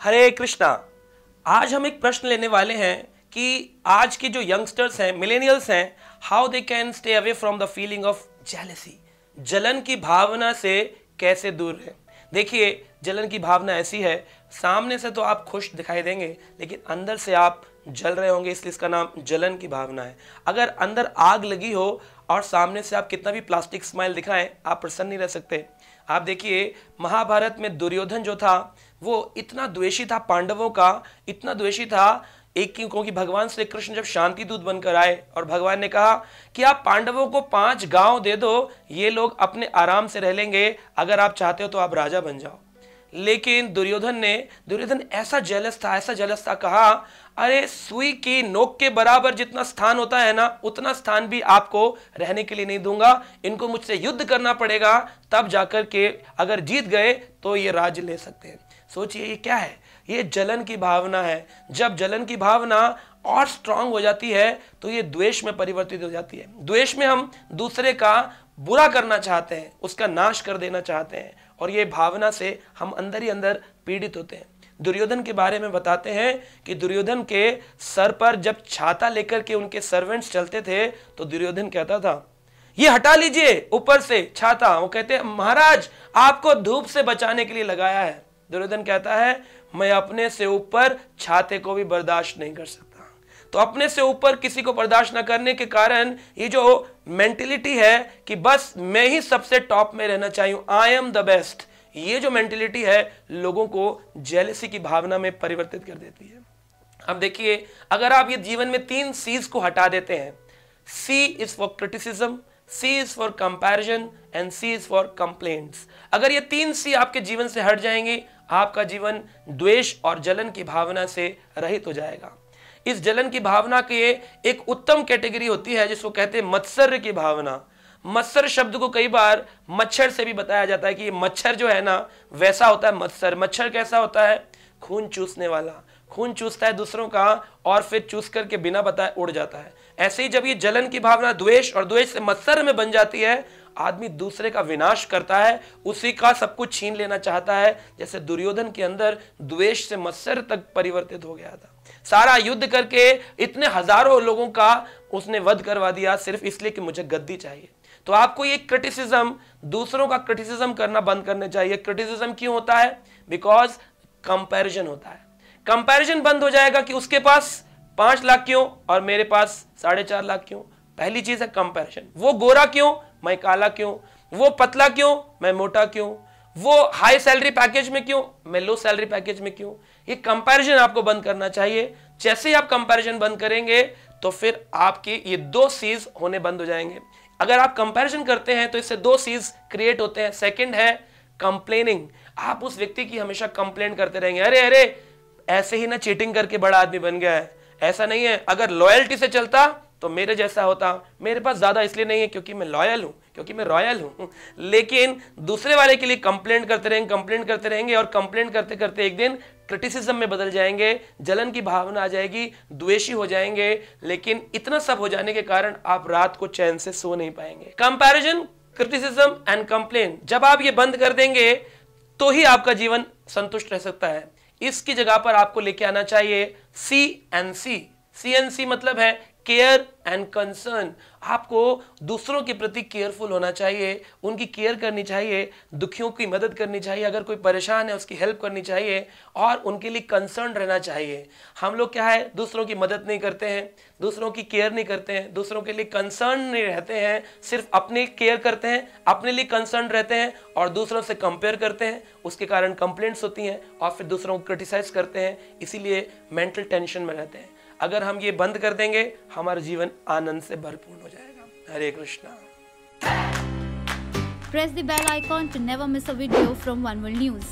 हरे कृष्णा, आज हम एक प्रश्न लेने वाले हैं कि आज के जो यंगस्टर्स हैं मिलेनियल्स हैं how they can stay away from the feeling of jealousy जलन की भावना से कैसे दूर रहे? देखिए, जलन की भावना ऐसी है, सामने से तो आप खुश दिखाई देंगे, लेकिन अंदर से आप जल रहे होंगे, इसलिए इसका नाम जलन की भावना है। अगर अंदर आग लगी हो और सामने से आप कितना भी प्लास्टिक स्माइल दिखाएँ, आप प्रसन्न नहीं रह सकते। आप देखिए, महाभारत में दुर्योधन जो था वो इतना द्वेषी था पांडवों का, इतना द्वेषी था एक क्यों क्योंकि भगवान श्री कृष्ण जब शांति दूत बनकर आए और भगवान ने कहा कि आप पांडवों को पाँच गाँव दे दो, ये लोग अपने आराम से रह लेंगे, अगर आप चाहते हो तो आप राजा बन जाओ। लेकिन दुर्योधन ने, दुर्योधन ऐसा जेलस था, ऐसा जेलस था, कहा, अरे, सुई की नोक के बराबर जितना स्थान होता है ना, उतना स्थान भी आपको रहने के लिए नहीं दूँगा। इनको मुझसे युद्ध करना पड़ेगा, तब जाकर के अगर जीत गए तो ये राज्य ले सकते हैं। सोचिए, ये क्या है? ये जलन की भावना है। जब जलन की भावना और स्ट्रांग हो जाती है तो ये द्वेष में परिवर्तित हो जाती है। द्वेष में हम दूसरे का बुरा करना चाहते हैं, उसका नाश कर देना चाहते हैं, और ये भावना से हम अंदर ही अंदर पीड़ित होते हैं। दुर्योधन के बारे में बताते हैं कि दुर्योधन के सर पर जब छाता लेकर के उनके सर्वेंट्स चलते थे तो दुर्योधन कहता था, ये हटा लीजिए, ऊपर से छाता। वो कहते हैं, महाराज, आपको धूप से बचाने के लिए लगाया है। दुर्योधन कहता है, मैं अपने से ऊपर छाते को भी बर्दाश्त नहीं कर सकता। तो अपने से ऊपर किसी को बर्दाश्त न करने के कारण ये जो मेंटेलिटी है कि बस मैं ही सबसे टॉप में रहना चाहिए आई एम द बेस्ट ये जो मेंटेलिटी है लोगों को जेलसी की भावना में परिवर्तित कर देती है। अब देखिए, अगर आप ये जीवन में तीन सीज को हटा देते हैं C is for criticism C is for comparison and C is for complaints अगर ये तीन सी आपके जीवन से हट जाएँगे आपका जीवन द्वेष और जलन की भावना से रहित हो जाएगा। इस जलन की भावना के एक उत्तम कैटेगरी होती है, जिसको कहते हैं मत्सर की भावना। मत्सर शब्द को कई बार मच्छर से भी बताया जाता है कि मच्छर जो है ना, वैसा होता है मत्सर मच्छर कैसा होता है? खून चूसने वाला। खून चूसता है दूसरों का और फिर चूस करके बिना बताए उड़ जाता है। ऐसे ही जब ये जलन की भावना द्वेष और द्वेष से मत्सर में बन जाती है, आदमी दूसरे का विनाश करता है, उसी का सब कुछ छीन लेना चाहता है। जैसे दुर्योधन के अंदर द्वेष से मत्सर तक परिवर्तित हो गया था। सारा युद्ध करके इतने हज़ारों लोगों का उसने वध करवा दिया सिर्फ़ इसलिए कि मुझे गद्दी चाहिए। तो आपको ये क्रिटिसिज्म दूसरों का क्रिटिसिज्म करना बंद करने चाहिए। क्रिटिसिज्म क्यों होता है? बिकॉज़ कंपैरिजन होता है। कंपैरिजन बंद हो जाएगा कि उसके पास पाँच लाख क्यों और मेरे पास साढ़े चार लाख क्यों? पहली चीज़ है कंपैरिजन वो गोरा क्यों? मैं काला क्यों? वो पतला क्यों? मैं मोटा क्यों? वो हाई सैलरी पैकेज में क्यों? मैं लो सैलरी पैकेज में क्यों? ये कंपैरिजन आपको बंद करना चाहिए। जैसे ही आप कंपैरिजन बंद करेंगे तो फिर आपके ये दो सीज होने बंद हो जाएँगे। अगर आप कंपैरिजन करते हैं तो इससे दो सीज क्रिएट होते हैं। सेकंड है कंप्लेनिंग आप उस व्यक्ति की हमेशा कंप्लेन करते रहेंगे। अरे अरे ऐसे ही ना चीटिंग करके बड़ा आदमी बन गया है। ऐसा नहीं है। अगर लॉयल्टी से चलता तो मेरे जैसा होता। मेरे पास ज़्यादा इसलिए नहीं है क्योंकि मैं लॉयल हूँ, क्योंकि मैं रॉयल हूँ। लेकिन दूसरे वाले के लिए कंप्लेंट करते रहेंगे कंप्लेंट करते रहेंगे और कंप्लेंट करते करते एक दिन क्रिटिसिज्म में बदल जाएँगे, जलन की भावना आ जाएगी, द्वेषी हो जाएँगे। लेकिन इतना सब हो जाने के कारण आप रात को चैन से सो नहीं पाएँगे। कंपैरिजन क्रिटिसिज्म एंड कंप्लेन जब आप ये बंद कर देंगे तो ही आपका जीवन संतुष्ट रह सकता है। इसकी जगह पर आपको लेके आना चाहिए C N C C N C मतलब है केयर एंड कंसर्न। आपको दूसरों के प्रति केयरफुल होना चाहिए, उनकी केयर करनी चाहिए, दुखियों की मदद करनी चाहिए, अगर कोई परेशान है, उसकी हेल्प करनी चाहिए और उनके लिए कंसर्न रहना चाहिए। हम लोग क्या है, दूसरों की मदद नहीं करते हैं, दूसरों की केयर नहीं करते हैं, दूसरों के लिए कंसर्न नहीं रहते हैं, सिर्फ़ अपने केयर करते हैं, अपने लिए कंसर्न रहते हैं और दूसरों से कंपेयर करते हैं, उसके कारण कंप्लेंट्स होती हैं और फिर दूसरों को क्रिटिसाइज करते हैं, इसीलिए मेंटल टेंशन में रहते हैं। अगर हम ये बंद कर देंगे हमारा जीवन आनंद से भरपूर हो जाएगा हरे Krishna Press the bell icon to never miss a video from One World News.